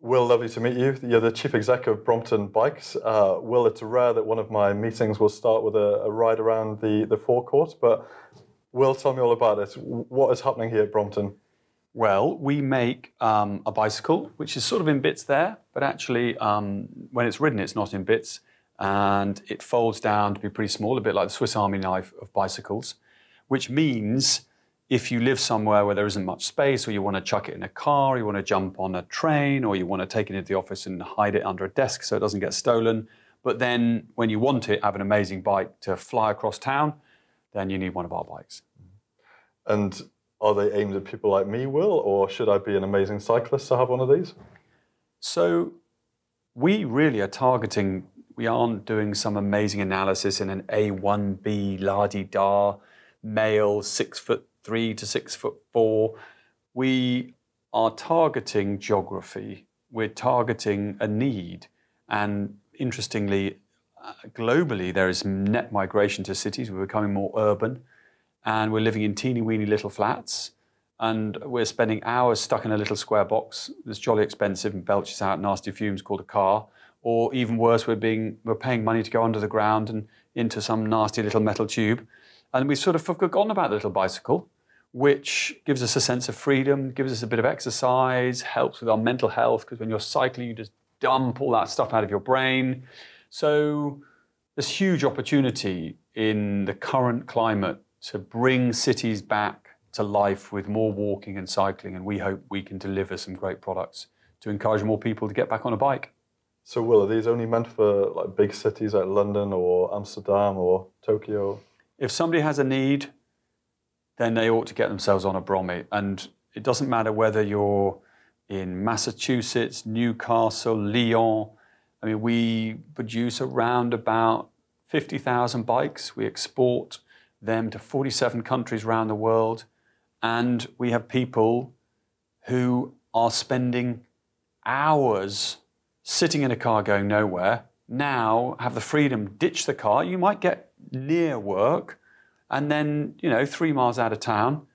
Will, lovely to meet you. You're the chief exec of Brompton Bikes. Uh, Will, it's rare that one of my meetings will start with a, a, ride around the, the forecourt, but Will, tell me all about it. What is happening here at Brompton? Well, we make um, a bicycle, which is sort of in bits there, but actually, um, when it's ridden, it's not in bits, and it folds down to be pretty small, a bit like the Swiss Army knife of bicycles, which means if you live somewhere where there isn't much space, or you want to chuck it in a car, or you want to jump on a train, or you want to take it into the office and hide it under a desk so it doesn't get stolen, but then when you want it, have an amazing bike to fly across town, then you need one of our bikes. Mm-hmm. And are they aimed at people like me, Will, or should I be an amazing cyclist to have one of these? So we really are targeting, we aren't doing some amazing analysis in an A1B la-di-da male, six foot three to six foot four. We are targeting geography. We're targeting a need. And interestingly, uh, globally, there is net migration to cities. We're becoming more urban. And we're living in teeny weeny little flats. And we're spending hours stuck in a little square box that's jolly expensive and belches out nasty fumes called a car. Or even worse, we're, being, we're paying money to go under the ground and into some nasty little metal tube. And we've sort of forgotten about the little bicycle which gives us a sense of freedom, gives us a bit of exercise, helps with our mental health, because when you're cycling, you just dump all that stuff out of your brain. So there's huge opportunity in the current climate to bring cities back to life with more walking and cycling, and we hope we can deliver some great products to encourage more people to get back on a bike. So, Will, are these only meant for like big cities like London or Amsterdam or Tokyo? If somebody has a need, then they ought to get themselves on a Brommy. And it doesn't matter whether you're in Massachusetts, Newcastle, Lyon. I mean, we produce around about 50,000 bikes. We export them to 47 countries around the world. And we have people who are spending hours sitting in a car going nowhere, now have the freedom, ditch the car. You might get near work, and then, you know, three miles out of town,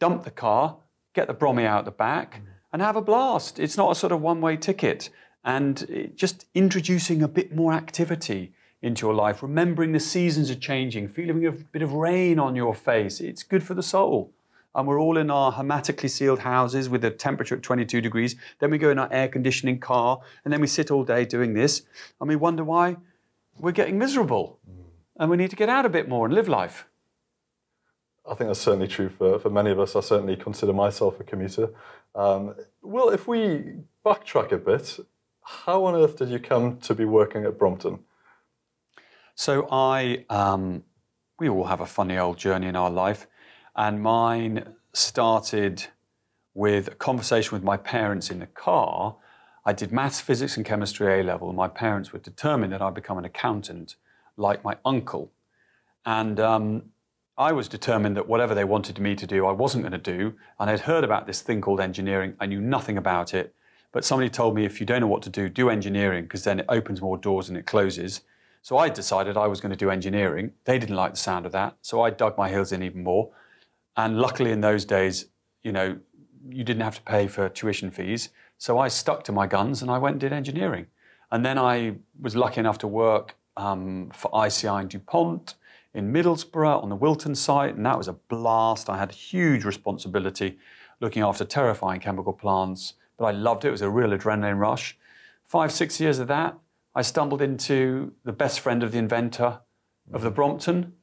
dump the car, get the Brommy out the back, mm. and have a blast. It's not a sort of one way ticket. And just introducing a bit more activity into your life, remembering the seasons are changing, feeling a bit of rain on your face. It's good for the soul. And we're all in our hermetically sealed houses with a temperature at 22 degrees. Then we go in our air conditioning car, and then we sit all day doing this, and we wonder why we're getting miserable. Mm. And we need to get out a bit more and live life. I think that's certainly true for, for many of us. I certainly consider myself a commuter. Um, well, if we backtrack a bit, how on earth did you come to be working at Brompton? So I, um, we all have a funny old journey in our life, and mine started with a conversation with my parents in the car. I did maths, physics, and chemistry A level. My parents were determined that I become an accountant, like my uncle. And um, I was determined that whatever they wanted me to do, I wasn't going to do. And I'd heard about this thing called engineering. I knew nothing about it. But somebody told me if you don't know what to do, do engineering because then it opens more doors and it closes. So I decided I was going to do engineering. They didn't like the sound of that. So I dug my heels in even more. And luckily in those days, you know, you didn't have to pay for tuition fees. So I stuck to my guns and I went and did engineering. And then I was lucky enough to work um, for ICI and DuPont in Middlesbrough on the Wilton site, and that was a blast. I had huge responsibility looking after terrifying chemical plants, but I loved it. It was a real adrenaline rush. Five, six years of that, I stumbled into the best friend of the inventor of the Brompton,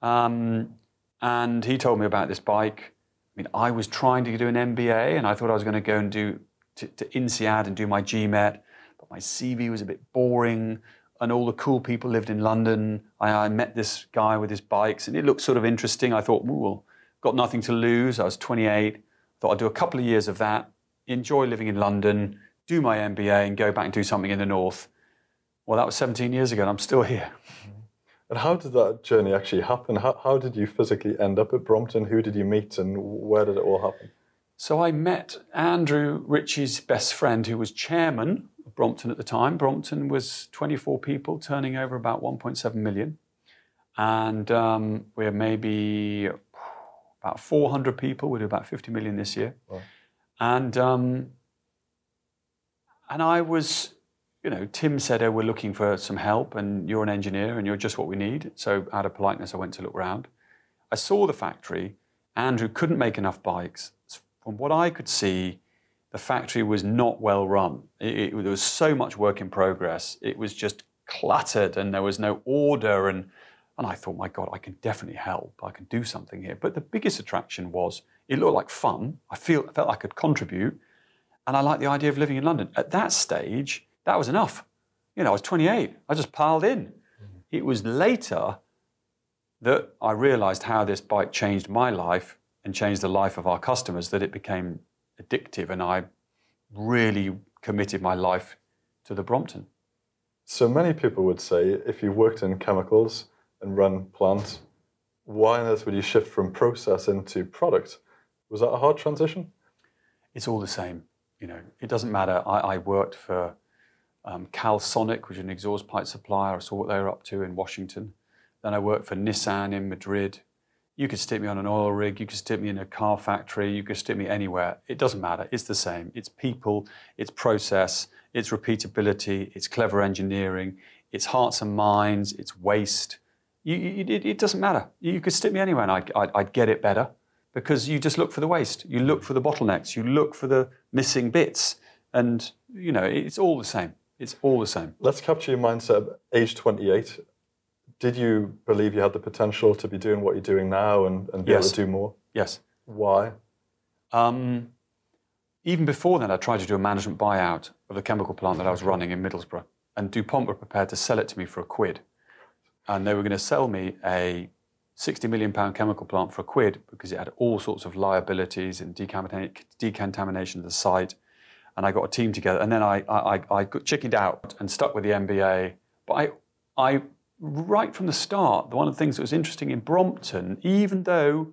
um, and he told me about this bike. I mean, I was trying to do an MBA, and I thought I was going to go and do to, to INSEAD and do my GMAT, but my CV was a bit boring and all the cool people lived in London. I, I, met this guy with his bikes, and it looked sort of interesting. I thought, well, got nothing to lose. I was 28. Thought I'd do a couple of years of that, enjoy living in London, do my MBA, and go back and do something in the north. Well, that was 17 years ago, and I'm still here. Mm-hmm. And how did that journey actually happen? How, how did you physically end up at Brompton? Who did you meet, and where did it all happen? So I met Andrew Ritchie's best friend, who was chairman Brompton at the time. Brompton was 24 people, turning over about 1.7 million. And um, we're maybe about 400 people. we do about 50 million this year. Wow. And um, and I was, you know, Tim said, "Oh, we're looking for some help, and you're an engineer, and you're just what we need." So, out of politeness, I went to look around. I saw the factory. Andrew couldn't make enough bikes. From what I could see, the factory was not well run. It, it, there was so much work in progress. It was just cluttered, and there was no order. And and I thought, my God, I can definitely help. I can do something here. But the biggest attraction was it looked like fun. I feel felt I could contribute, and I liked the idea of living in London. At that stage, that was enough. You know, I was 28. I just piled in. Mm-hmm. It was later that I realized how this bike changed my life and changed the life of our customers that it became addictive, and I really committed my life to the Brompton. So many people would say if you worked in chemicals and run plants, why on earth would you shift from process into product? Was that a hard transition? It's all the same. You know, it doesn't matter. I, I worked for um, Calsonic, which is an exhaust pipe supplier. I saw what they were up to in Washington. Then I worked for Nissan in Madrid. You could stick me on an oil rig, you could stick me in a car factory, you could stick me anywhere. It doesn't matter. It's the same. It's people, it's process, it's repeatability, it's clever engineering, it's hearts and minds, it's waste. You, you, it, it, doesn't matter. You could stick me anywhere and I'd, I'd, I'd get it better because you just look for the waste. You look for the bottlenecks. You look for the missing bits. And, you know, it's all the same. It's all the same. Let's capture your mindset age 28 did you believe you had the potential to be doing what you're doing now and, and be yes. able to do more? Yes. Why? Um, even before that, I tried to do a management buyout of the chemical plant that I was running in Middlesbrough. And DuPont were prepared to sell it to me for a quid. And they were going to sell me a 60 million pound chemical plant for a quid because it had all sorts of liabilities and decontamination of the site. And I got a team together. And then I, I, I got chickened out and stuck with the MBA. But I, I right from the start, one of the things that was interesting in Brompton, even though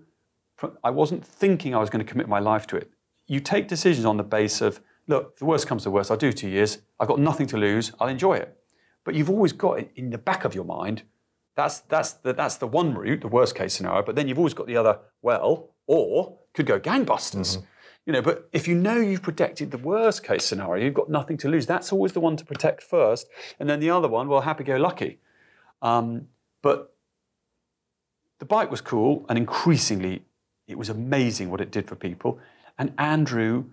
I wasn't thinking I was going to commit my life to it, you take decisions on the base of, look, the worst comes to the worst, I'll do two years. I've got nothing to lose. I'll enjoy it. But you've always got it in the back of your mind. That's, that's, the, that's the one route, the worst case scenario. But then you've always got the other, well, or could go gangbusters. Mm-hmm. You know, but if you know you've protected the worst case scenario, you've got nothing to lose. That's always the one to protect first. And then the other one, well, happy go lucky. Um, but the bike was cool, and increasingly, it was amazing what it did for people. And Andrew,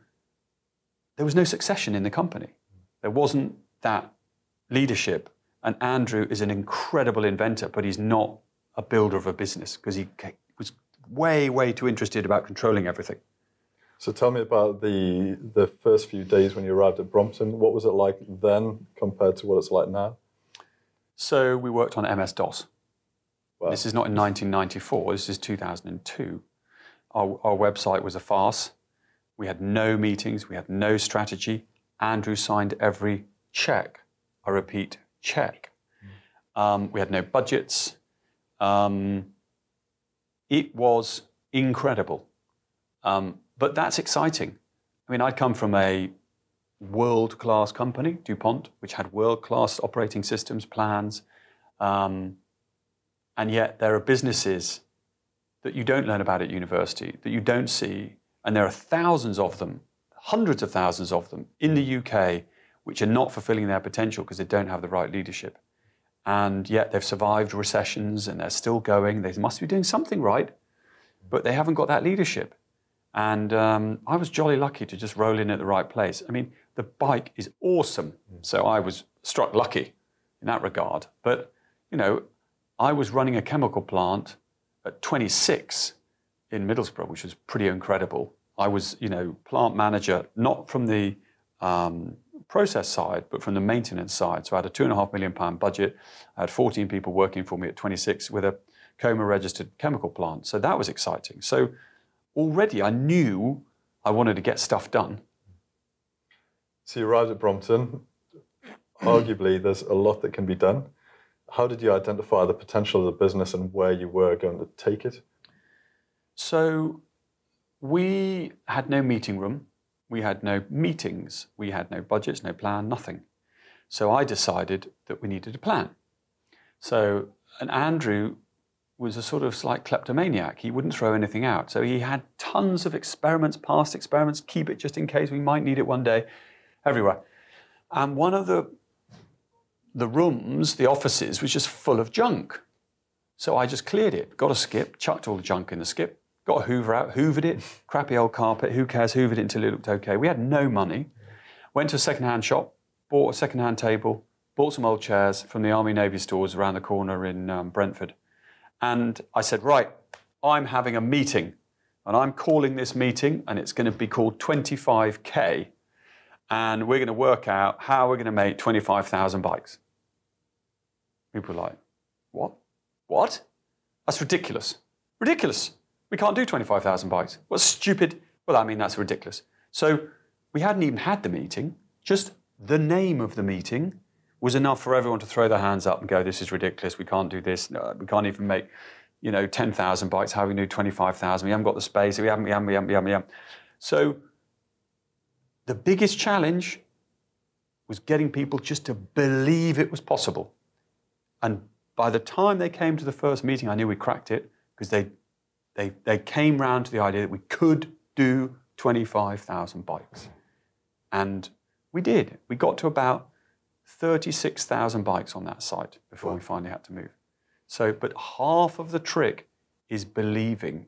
there was no succession in the company. There wasn't that leadership. And Andrew is an incredible inventor, but he's not a builder of a business because he was way, way too interested about controlling everything. So tell me about the the first few days when you arrived at Brompton. What was it like then compared to what it's like now? So we worked on MS DOS. Wow. This is not in 1994, this is 2002. Our, our website was a farce. We had no meetings, we had no strategy. Andrew signed every check. I repeat, check. Mm. Um, we had no budgets. Um, it was incredible. Um, but that's exciting. I mean, I'd come from a world class company, DuPont, which had world class operating systems, plans. Um, and yet there are businesses that you don't learn about at university, that you don't see. And there are thousands of them, hundreds of thousands of them in the UK, which are not fulfilling their potential because they don't have the right leadership. And yet they've survived recessions and they're still going. They must be doing something right, but they haven't got that leadership. And um, I was jolly lucky to just roll in at the right place. I mean, the bike is awesome. So I was struck lucky in that regard. But, you know, I was running a chemical plant at 26 in Middlesbrough, which was pretty incredible. I was, you know, plant manager, not from the um, process side, but from the maintenance side. So I had a two and a half million pound budget. I had 14 people working for me at 26 with a COMAH registered chemical plant. So that was exciting. So already I knew I wanted to get stuff done. So you arrived at Brompton. Arguably, there's a lot that can be done. How did you identify the potential of the business and where you were going to take it? So we had no meeting room. We had no meetings. We had no budgets, no plan, nothing. So I decided that we needed a plan. So, and Andrew was a sort of slight kleptomaniac. He wouldn't throw anything out. So he had tons of experiments, past experiments, keep it just in case we might need it one day everywhere. And one of the the rooms, the offices, was just full of junk. So I just cleared it, got a skip, chucked all the junk in the skip, got a hoover out, hoovered it, crappy old carpet, who cares, hoovered it until it looked okay. We had no money. Went to a second-hand shop, bought a second-hand table, bought some old chairs from the Army Navy stores around the corner in um, Brentford. And I said, right, I'm having a meeting and I'm calling this meeting and it's going to be called 25K and we're going to work out how we're going to make 25,000 bikes. People were like, what? What? That's ridiculous. Ridiculous. We can't do 25,000 bikes. What's stupid? Well, I mean, that's ridiculous. So we hadn't even had the meeting. Just the name of the meeting was enough for everyone to throw their hands up and go, this is ridiculous. We can't do this. No, we can't even make, you know, 10,000 bikes. How we do 25,000? We haven't got the space. We haven't, we haven't, we haven't, we haven't. We haven't. So the biggest challenge was getting people just to believe it was possible. And by the time they came to the first meeting, I knew we cracked it because they, they, they came round to the idea that we could do 25,000 bikes. And we did. We got to about 36,000 bikes on that site before wow. we finally had to move. So, but half of the trick is believing.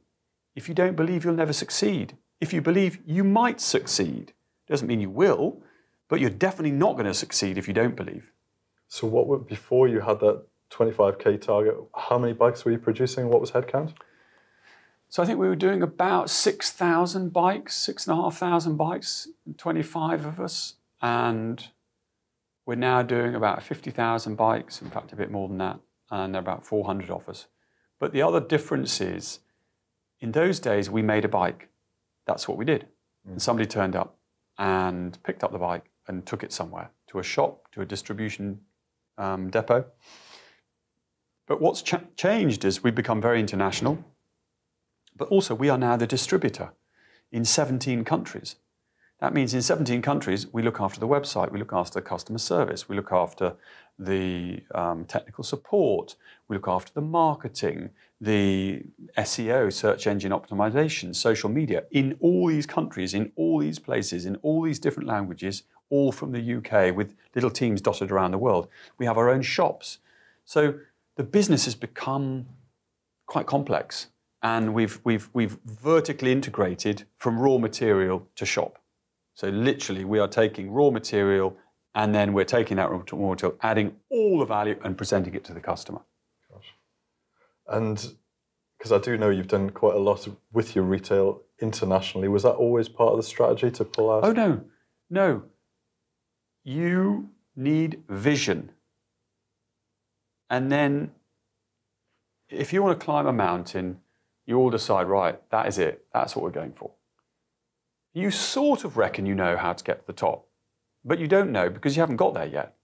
If you don't believe, you'll never succeed. If you believe, you might succeed. Doesn't mean you will, but you're definitely not going to succeed if you don't believe. So, what were, before you had that 25k target, how many bikes were you producing? What was headcount? So, I think we were doing about 6,000 bikes, 6,500 bikes, 25 of us. And we're now doing about 50,000 bikes, in fact, a bit more than that, and there are about 400 of us. But the other difference is, in those days, we made a bike. That's what we did. Mm. And somebody turned up and picked up the bike and took it somewhere to a shop, to a distribution um, depot. But what's ch- changed is we've become very international, but also we are now the distributor in 17 countries. That means in 17 countries, we look after the website, we look after the customer service, we look after the um, technical support, we look after the marketing, the SEO, search engine optimization, social media, in all these countries, in all these places, in all these different languages, all from the UK with little teams dotted around the world. We have our own shops. So the business has become quite complex and we've, we've, we've vertically integrated from raw material to shop. So literally, we are taking raw material and then we're taking that raw material, adding all the value and presenting it to the customer. Gosh. And because I do know you've done quite a lot with your retail internationally, was that always part of the strategy to pull out? Oh, no, no. You need vision. And then if you want to climb a mountain, you all decide, right, that is it. That's what we're going for you sort of reckon you know how to get to the top, but you don't know because you haven't got there yet.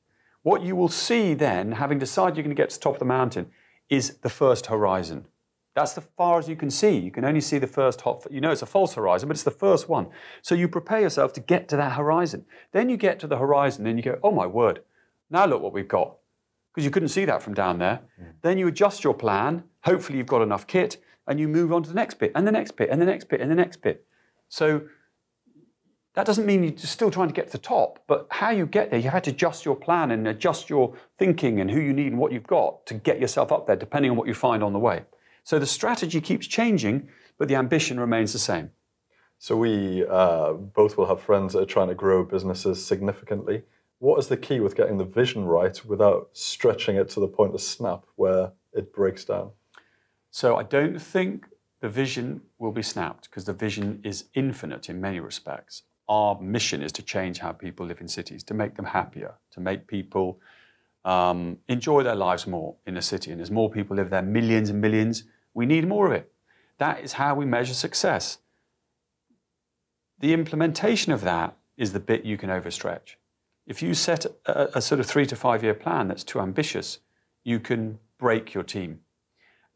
What you will see then, having decided you're going to get to the top of the mountain, is the first horizon. That's the far as you can see. You can only see the first hop. You know it's a false horizon, but it's the first one. So you prepare yourself to get to that horizon. Then you get to the horizon and you go, oh my word, now look what we've got. Because you couldn't see that from down there. Mm. Then you adjust your plan. Hopefully you've got enough kit and you move on to the next bit and the next bit and the next bit and the next bit. So that doesn't mean you're still trying to get to the top, but how you get there, you have to adjust your plan and adjust your thinking and who you need and what you've got to get yourself up there, depending on what you find on the way. So the strategy keeps changing, but the ambition remains the same. So we uh, both will have friends that are trying to grow businesses significantly. What is the key with getting the vision right without stretching it to the point of snap where it breaks down? So I don't think the vision will be snapped because the vision is infinite in many respects our mission is to change how people live in cities, to make them happier, to make people um, enjoy their lives more in a city. And as more people live there, millions and millions, we need more of it. That is how we measure success. The implementation of that is the bit you can overstretch. If you set a, a sort of three to five year plan that's too ambitious, you can break your team.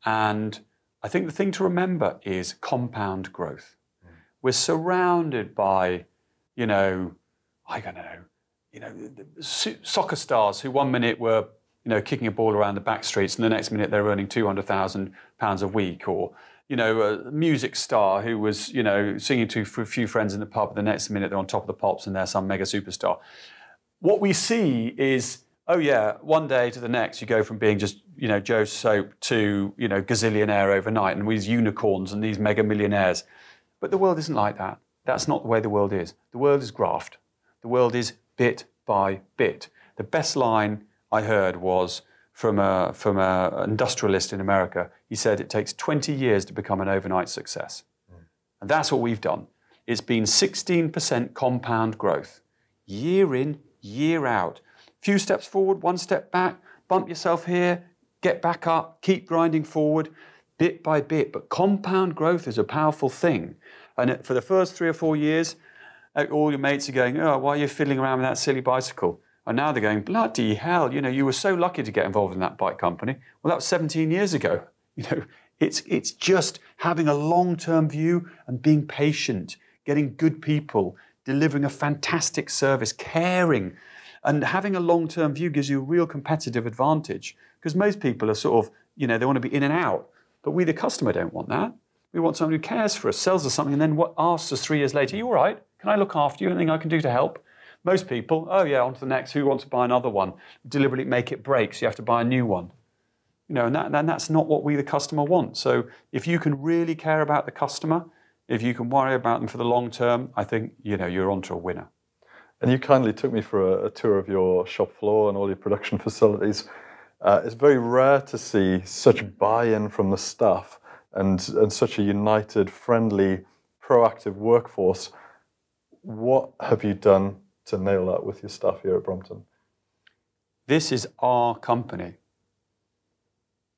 And I think the thing to remember is compound growth. Mm. We're surrounded by you know, I don't know, you know, soccer stars who one minute were, you know, kicking a ball around the back streets and the next minute they're earning £200,000 a week or, you know, a music star who was, you know, singing to a few friends in the pub, the next minute they're on top of the pops and they're some mega superstar. what we see is, oh yeah, one day to the next, you go from being just you know Joe Soap to you know gazillionaire overnight, and these unicorns and these mega millionaires. But the world isn't like that. That's not the way the world is. The world is graft. The world is bit by bit. The best line I heard was from a from a industrialist in America. He said it takes 20 years to become an overnight success, mm. and that's what we've done. It's been 16% compound growth, year in, year out. Few steps forward, one step back, bump yourself here, get back up, keep grinding forward, bit by bit. But compound growth is a powerful thing. And for the first three or four years, uh, all your mates are going, oh, why are you fiddling around with that silly bicycle? And now they're going, bloody hell, you know, you were so lucky to get involved in that bike company. Well, that was 17 years ago. You know, it's, it's just having a long-term view and being patient getting good people, delivering a fantastic service, caring. And having a long term view gives you a real competitive advantage because most people are sort of, you know, they want to be in and out. But we, the customer, don't want that. We want someone who cares for us, sells us something, and then what asks us three years later, Are you all right? Can I look after you? Anything I can do to help? Most people, oh yeah, on to the next. Who wants to buy another one? Deliberately make it break, so you have to buy a new one. You know, and, that, and that's not what we, the customer, want. So if you can really care about the customer, if you can worry about them for the long term, I think you know you're onto a winner. And you kindly took me for a, a tour of your shop floor and all your production facilities. Uh, it's very rare to see such buy-in from the staff and and such a united, friendly, proactive workforce. What have you done to nail that with your staff here at Brompton? This is our company.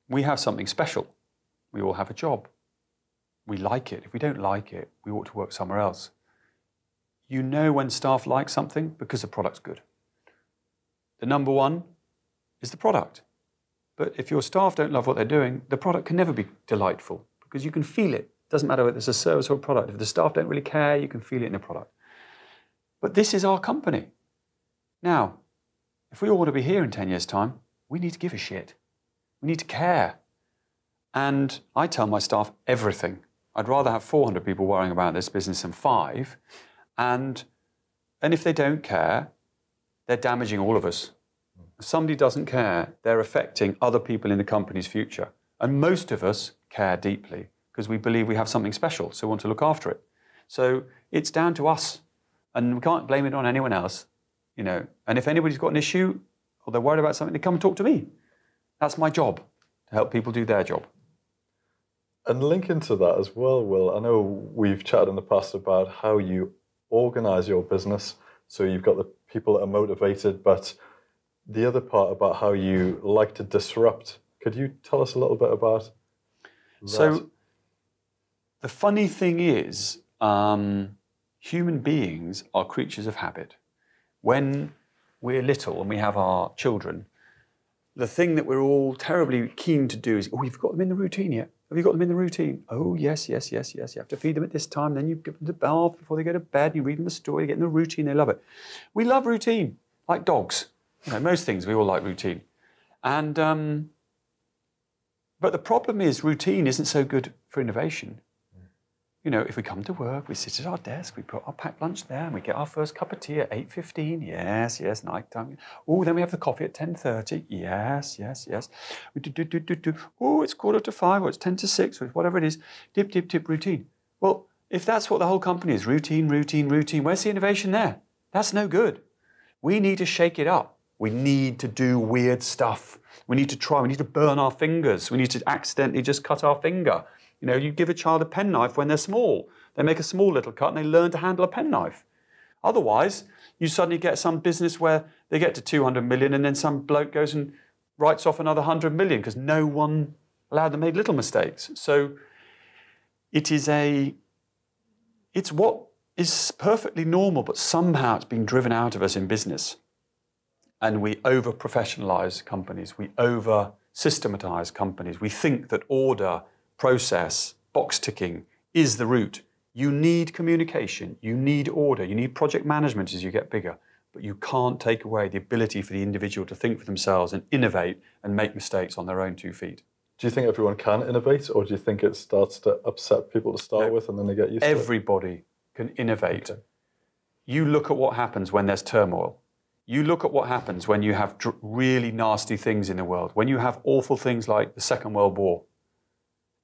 We have something special. We all have a job we like it. If we don't like it, we ought to work somewhere else. You know when staff like something because the product's good. The number one is the product. But if your staff don't love what they're doing, the product can never be delightful because you can feel it. It doesn't matter whether it's a service or a product. If the staff don't really care, you can feel it in the product. But this is our company. Now, if we all want to be here in 10 years' time, we need to give a shit. We need to care. And I tell my staff everything. I'd rather have 400 people worrying about this business than five. And, and if they don't care, they're damaging all of us. If somebody doesn't care, they're affecting other people in the company's future. And most of us care deeply because we believe we have something special, so we want to look after it. So it's down to us. And we can't blame it on anyone else. You know, and if anybody's got an issue or they're worried about something, they come and talk to me. That's my job to help people do their job. And link into that as well, Will. I know we've chatted in the past about how you organize your business. So you've got the people that are motivated, but the other part about how you like to disrupt. Could you tell us a little bit about that? So the funny thing is, um, human beings are creatures of habit. When we're little and we have our children, the thing that we're all terribly keen to do is, oh, we've got them in the routine yet. Have you got them in the routine? Oh, yes, yes, yes, yes. You have to feed them at this time. Then you give them the bath before they go to bed. You read them a story. They get in the routine. They love it. We love routine, like dogs. You know, most things we all like routine. And um, but the problem is routine isn't so good for innovation you know, if we come to work, we sit at our desk, we put our packed lunch there, and we get our first cup of tea at 8.15. Yes, yes, night time. Oh, then we have the coffee at 10.30. Yes, yes, yes. We do, do, do, do, do. Oh, it's quarter to five, or it's 10 to six, or whatever it is. Dip, dip, dip, routine. Well, if that's what the whole company is, routine, routine, routine, where's the innovation there? That's no good. We need to shake it up. We need to do weird stuff. We need to try. We need to burn our fingers. We need to accidentally just cut our finger. You know, you give a child a penknife when they're small. They make a small little cut and they learn to handle a penknife. Otherwise, you suddenly get some business where they get to 200 million and then some bloke goes and writes off another 100 million because no one allowed them make little mistakes. So it is a, it's what is perfectly normal, but somehow it's been driven out of us in business. And we over professionalize companies, we over systematize companies. We think that order process, box ticking is the route. You need communication, you need order, you need project management as you get bigger, but you can't take away the ability for the individual to think for themselves and innovate and make mistakes on their own two feet. Do you think everyone can innovate, or do you think it starts to upset people to start no, with and then they get used everybody to it? Everybody can innovate. Okay. You look at what happens when there's turmoil. You look at what happens when you have dr- really nasty things in the world, when you have awful things like the Second World War.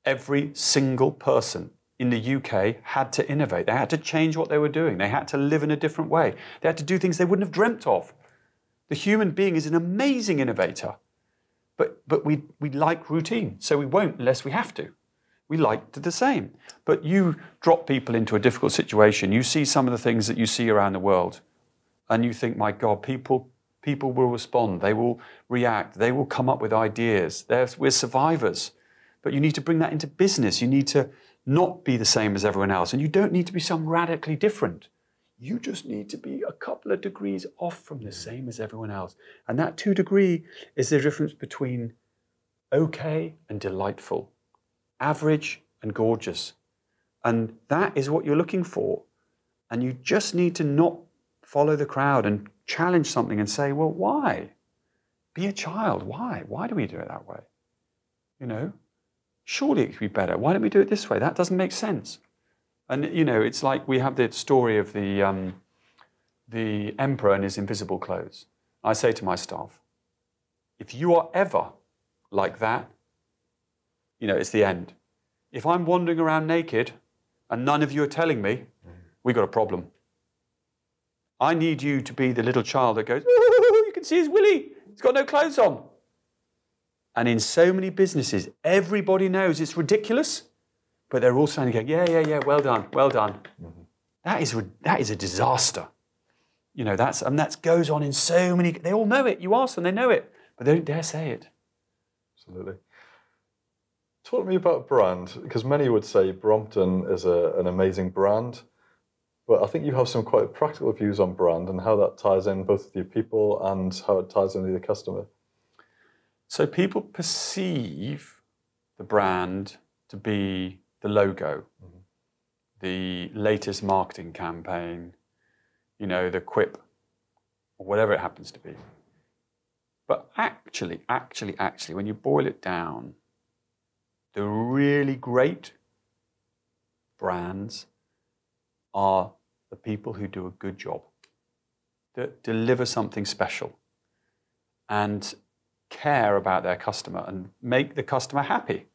Every single person in the UK had to innovate. They had to change what they were doing. They had to live in a different way. They had to do things they wouldn't have dreamt of. The human being is an amazing innovator, but, but we, we like routine, so we won't unless we have to. We like to the same. But you drop people into a difficult situation, you see some of the things that you see around the world, and you think, my God, people, people will respond, they will react, they will come up with ideas. They're, we're survivors. But you need to bring that into business. You need to not be the same as everyone else. And you don't need to be some radically different. You just need to be a couple of degrees off from the same as everyone else. And that two degree is the difference between okay and delightful, average and gorgeous. And that is what you're looking for. And you just need to not follow the crowd and challenge something and say, well, why? Be a child. Why? Why do we do it that way? You know, surely it could be better. Why don't we do it this way? That doesn't make sense. And you know, it's like we have the story of the um, the emperor in his invisible clothes. I say to my staff, if you are ever like that, you know, it's the end. If I'm wandering around naked and none of you are telling me, we've got a problem. I need you to be the little child that goes, you can see his willy. He's got no clothes on. And in so many businesses, everybody knows it's ridiculous, but they're all saying, yeah, yeah, yeah, well done, well done. Mm-hmm. That, is, that is a disaster. You know, that's, and that goes on in so many, they all know it. You ask them, they know it, but they don't dare say it. Absolutely. Talk to me about brand, because many would say Brompton is a, an amazing brand, but I think you have some quite practical views on brand and how that ties in both with your people and how it ties in with your customer. So people perceive the brand to be the logo, mm-hmm. the latest marketing campaign, you know, the quip, or whatever it happens to be. But actually, actually, actually, when you boil it down, the really great brands are the people who do a good job, that deliver something special. And care about their customer and make the customer happy.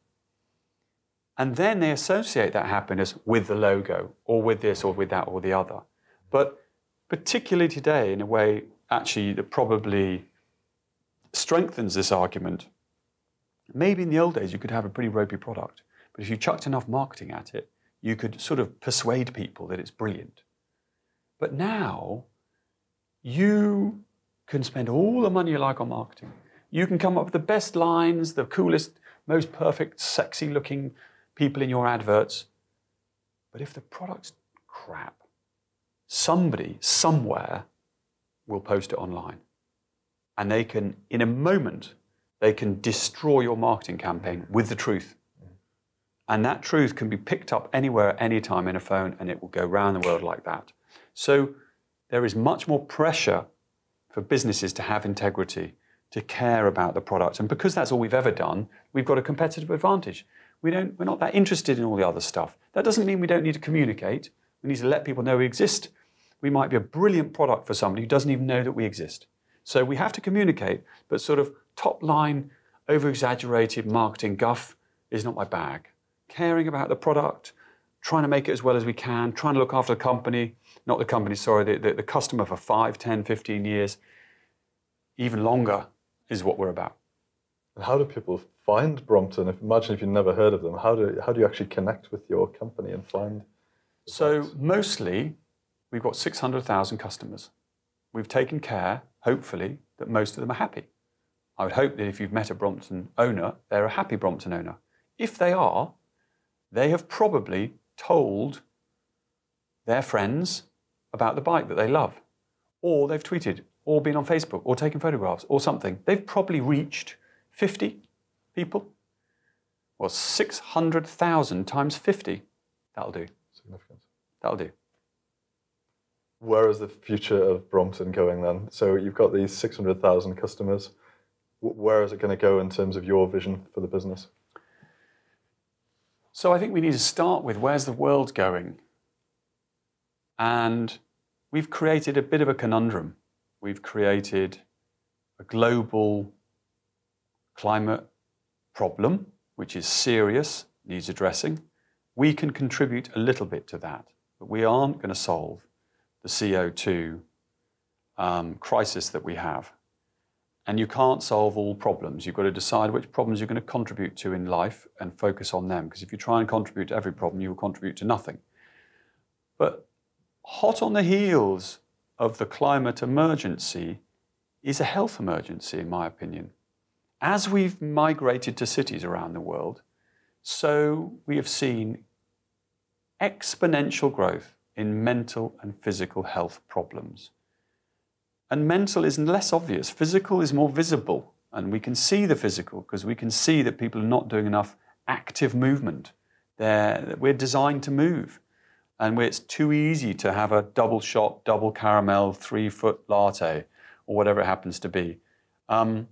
And then they associate that happiness with the logo or with this or with that or the other. But particularly today, in a way actually that probably strengthens this argument, maybe in the old days you could have a pretty ropey product, but if you chucked enough marketing at it, you could sort of persuade people that it's brilliant. But now, you can spend all the money you like on marketing. You can come up with the best lines, the coolest, most perfect, sexy looking people in your adverts. But if the product's crap, somebody somewhere will post it online. And they can, in a moment, they can destroy your marketing campaign with the truth. And that truth can be picked up anywhere, anytime in a phone, and it will go around the world like that. So there is much more pressure for businesses to have integrity to care about the product. And because that's all we've ever done, we've got a competitive advantage. We don't, we're not that interested in all the other stuff. That doesn't mean we don't need to communicate. We need to let people know we exist. We might be a brilliant product for somebody who doesn't even know that we exist. So we have to communicate, but sort of top line, over exaggerated marketing guff is not my bag. Caring about the product, trying to make it as well as we can, trying to look after the company, not the company, sorry, the, the, the customer for 5, 10, 15 years, even longer is what we're about. And how do people find Brompton? If, imagine if you've never heard of them. How do how do you actually connect with your company and find? So mostly, we've got six hundred thousand customers. We've taken care, hopefully, that most of them are happy. I would hope that if you've met a Brompton owner, they're a happy Brompton owner. If they are, they have probably told their friends about the bike that they love, or they've tweeted, or been on Facebook or taken photographs or something. They've probably reached 50 people. Well, 600,000 times 50. That'll do. Significant. That'll do. Where is the future of Brompton going then? So you've got these 600,000 customers. Where is it going to go in terms of your vision for the business? So I think we need to start with where's the world going? And we've created a bit of a conundrum we've created a global climate problem, which is serious, needs addressing. We can contribute a little bit to that, but we aren't going to solve the CO2 um, crisis that we have. And you can't solve all problems. You've got to decide which problems you're going to contribute to in life and focus on them. Because if you try and contribute to every problem, you will contribute to nothing. But hot on the heels of the climate emergency is a health emergency, in my opinion. As we've migrated to cities around the world, so we have seen exponential growth in mental and physical health problems. And mental is less obvious, physical is more visible. And we can see the physical because we can see that people are not doing enough active movement. They're, we're designed to move. And where it's too easy to have a double shot, double caramel, three foot latte, or whatever it happens to be. Um,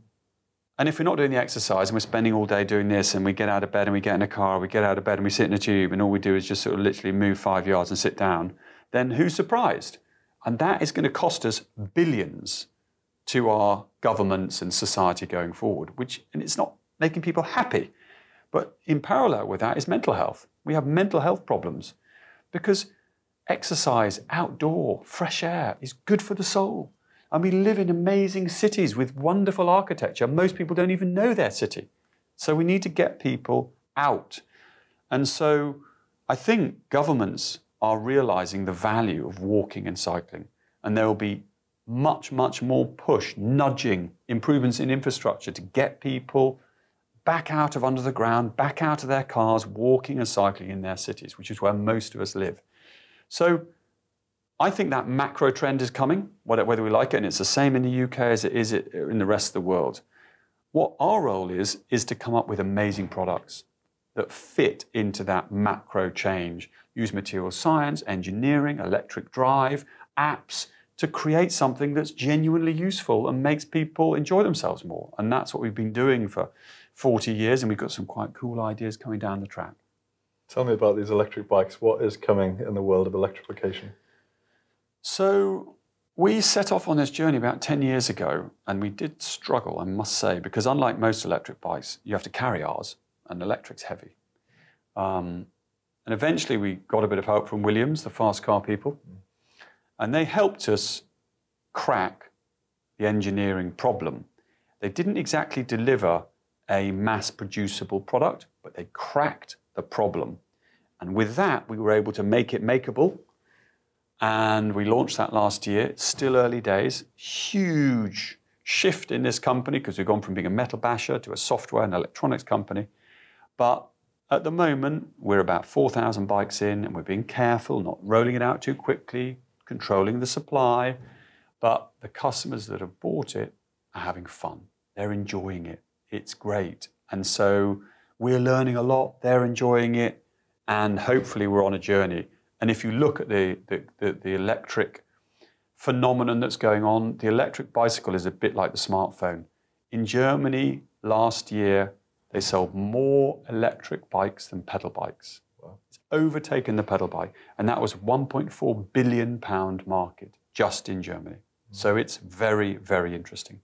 and if we're not doing the exercise and we're spending all day doing this and we get out of bed and we get in a car, we get out of bed and we sit in a tube and all we do is just sort of literally move five yards and sit down, then who's surprised? And that is going to cost us billions to our governments and society going forward, which, and it's not making people happy. But in parallel with that is mental health. We have mental health problems because exercise, outdoor, fresh air is good for the soul. And we live in amazing cities with wonderful architecture. Most people don't even know their city. So we need to get people out. And so I think governments are realizing the value of walking and cycling. And there will be much, much more push, nudging, improvements in infrastructure to get people back out of under the ground, back out of their cars, walking and cycling in their cities, which is where most of us live. So I think that macro trend is coming, whether we like it, and it's the same in the UK as it is in the rest of the world. What our role is, is to come up with amazing products that fit into that macro change. Use material science, engineering, electric drive, apps to create something that's genuinely useful and makes people enjoy themselves more. And that's what we've been doing for 40 years, and we've got some quite cool ideas coming down the track. Tell me about these electric bikes. What is coming in the world of electrification? So we set off on this journey about 10 years ago, and we did struggle, I must say, because unlike most electric bikes, you have to carry ours, and electric's heavy. Um, and eventually we got a bit of help from Williams, the fast car people, and they helped us crack the engineering problem. They didn't exactly deliver a mass producible product, but they cracked the problem. And with that, we were able to make it makeable and we launched that last year. Still early days. Huge shift in this company because we've gone from being a metal basher to a software and electronics company. But at the moment, we're about 4,000 bikes in and we're being careful, not rolling it out too quickly, controlling the supply. But the customers that have bought it are having fun. They're enjoying it. It's great. And so we're learning a lot. They're enjoying it. And hopefully, we're on a journey and if you look at the, the, the, the electric phenomenon that's going on, the electric bicycle is a bit like the smartphone. In Germany last year, they sold more electric bikes than pedal bikes. Wow. It's overtaken the pedal bike, and that was 1.4 billion pound market just in Germany. Mm-hmm. So it's very, very interesting.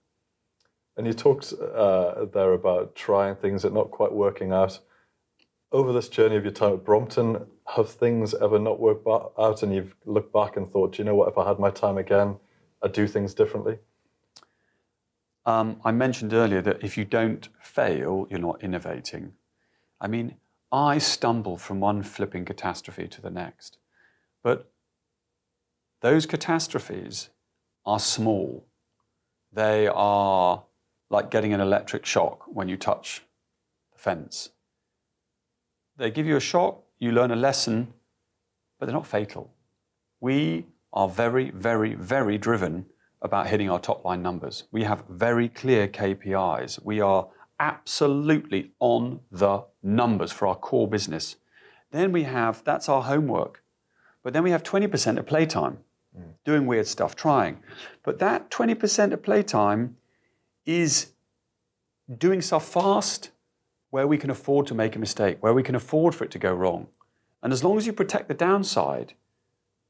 And you talked uh, there about trying things that not quite working out over this journey of your time at Brompton, have things ever not worked out and you've looked back and thought, you know what, if I had my time again, I'd do things differently? Um, I mentioned earlier that if you don't fail, you're not innovating. I mean, I stumble from one flipping catastrophe to the next. But those catastrophes are small. They are like getting an electric shock when you touch the fence. They give you a shock, you learn a lesson, but they're not fatal. We are very, very, very driven about hitting our top line numbers. We have very clear KPIs. We are absolutely on the numbers for our core business. Then we have, that's our homework. But then we have 20% of playtime, mm. doing weird stuff, trying. But that 20% of playtime is doing stuff fast where we can afford to make a mistake, where we can afford for it to go wrong. And as long as you protect the downside,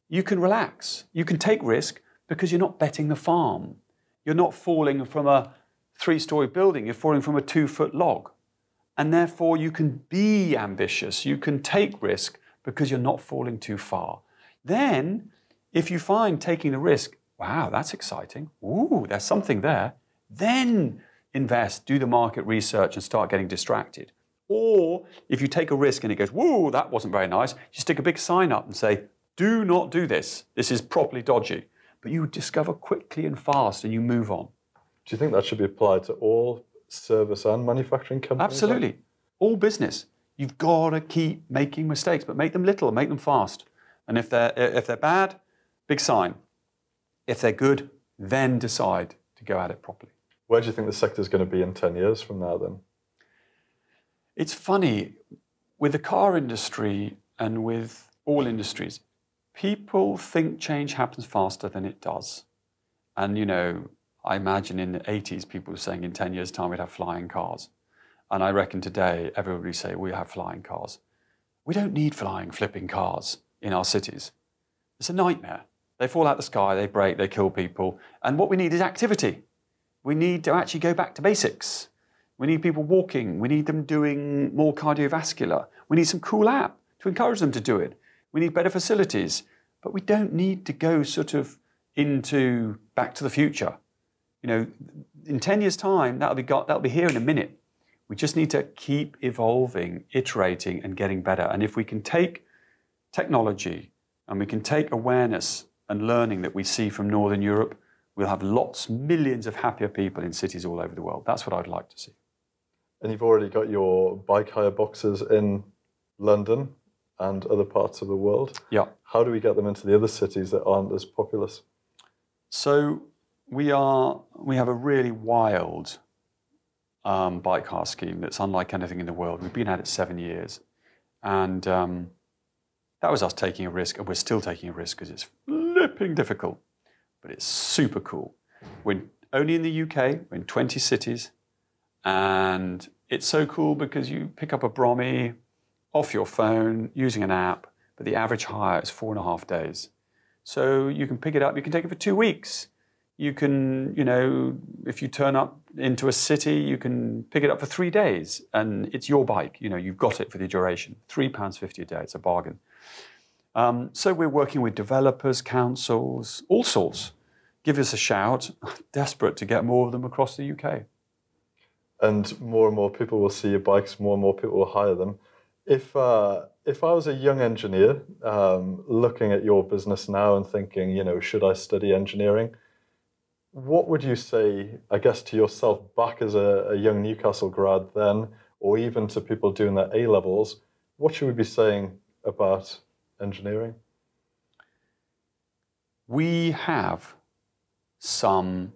you can relax. You can take risk because you're not betting the farm. You're not falling from a three story building, you're falling from a two foot log. And therefore, you can be ambitious, you can take risk because you're not falling too far. Then, if you find taking the risk, wow, that's exciting, ooh, there's something there, then invest, do the market research, and start getting distracted. Or if you take a risk and it goes, whoa, that wasn't very nice, you stick a big sign up and say, do not do this. This is properly dodgy. But you discover quickly and fast and you move on. Do you think that should be applied to all service and manufacturing companies? Absolutely. All business. You've got to keep making mistakes, but make them little, make them fast. And if they're, if they're bad, big sign. If they're good, then decide to go at it properly. Where do you think the sector is going to be in 10 years from now then? It's funny, with the car industry and with all industries, people think change happens faster than it does. And, you know, I imagine in the 80s, people were saying in 10 years' time we'd have flying cars. And I reckon today everybody say we have flying cars. We don't need flying, flipping cars in our cities. It's a nightmare. They fall out the sky, they break, they kill people. And what we need is activity. We need to actually go back to basics. We need people walking. We need them doing more cardiovascular. We need some cool app to encourage them to do it. We need better facilities. But we don't need to go sort of into back to the future. You know, in 10 years' time, that'll be, got, that'll be here in a minute. We just need to keep evolving, iterating, and getting better. And if we can take technology and we can take awareness and learning that we see from Northern Europe, we'll have lots, millions of happier people in cities all over the world. That's what I'd like to see. And you've already got your bike hire boxes in London and other parts of the world. Yeah. How do we get them into the other cities that aren't as populous? So we are we have a really wild um, bike hire scheme that's unlike anything in the world. We've been at it seven years, and um, that was us taking a risk, and we're still taking a risk because it's flipping difficult, but it's super cool. We're only in the UK. We're in 20 cities, and it's so cool because you pick up a Brommy off your phone using an app, but the average hire is four and a half days. So you can pick it up. You can take it for two weeks. You can, you know, if you turn up into a city, you can pick it up for three days, and it's your bike. You know, you've got it for the duration. Three pounds fifty a day. It's a bargain. Um, so we're working with developers, councils, all sorts. Give us a shout. Desperate to get more of them across the UK. And more and more people will see your bikes. More and more people will hire them. If uh, if I was a young engineer um, looking at your business now and thinking, you know, should I study engineering? What would you say, I guess, to yourself back as a, a young Newcastle grad then, or even to people doing their A levels? What should we be saying about engineering? We have some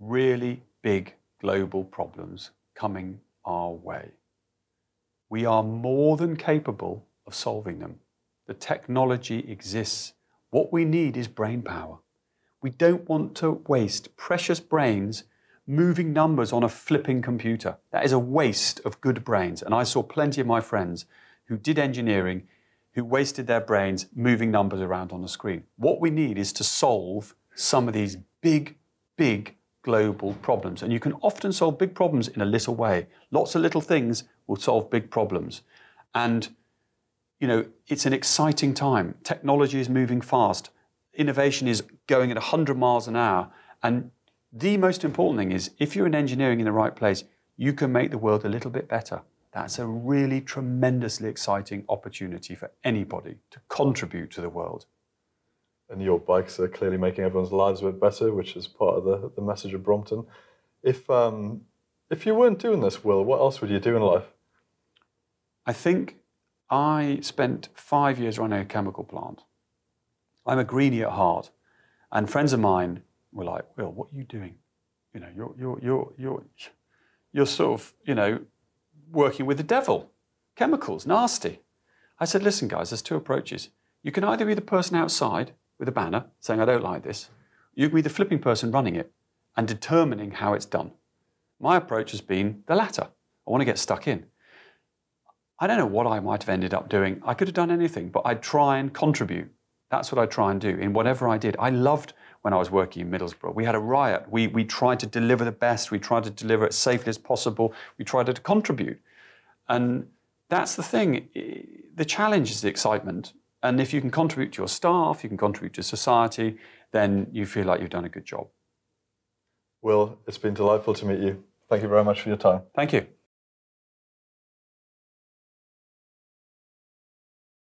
really big global problems coming our way. We are more than capable of solving them. The technology exists. What we need is brain power. We don't want to waste precious brains moving numbers on a flipping computer. That is a waste of good brains. And I saw plenty of my friends who did engineering who wasted their brains moving numbers around on a screen. What we need is to solve some of these big, big global problems. And you can often solve big problems in a little way. Lots of little things will solve big problems. And, you know, it's an exciting time. Technology is moving fast. Innovation is going at 100 miles an hour. And the most important thing is if you're in engineering in the right place, you can make the world a little bit better. That's a really tremendously exciting opportunity for anybody to contribute to the world. And your bikes are clearly making everyone's lives a bit better, which is part of the, the message of Brompton. If, um, if you weren't doing this, Will, what else would you do in life? I think I spent five years running a chemical plant. I'm a greenie at heart. And friends of mine were like, Will, what are you doing? You know, you're, you're, you're, you're, you're sort of, you know, working with the devil. Chemicals, nasty. I said, listen, guys, there's two approaches. You can either be the person outside with a banner saying, I don't like this, you can be the flipping person running it and determining how it's done. My approach has been the latter. I want to get stuck in. I don't know what I might have ended up doing. I could have done anything, but I'd try and contribute. That's what I try and do in whatever I did. I loved when I was working in Middlesbrough. We had a riot. We, we tried to deliver the best. We tried to deliver it as safely as possible. We tried to contribute. And that's the thing. The challenge is the excitement. And if you can contribute to your staff, you can contribute to society, then you feel like you've done a good job. Will, it's been delightful to meet you. Thank you very much for your time. Thank you.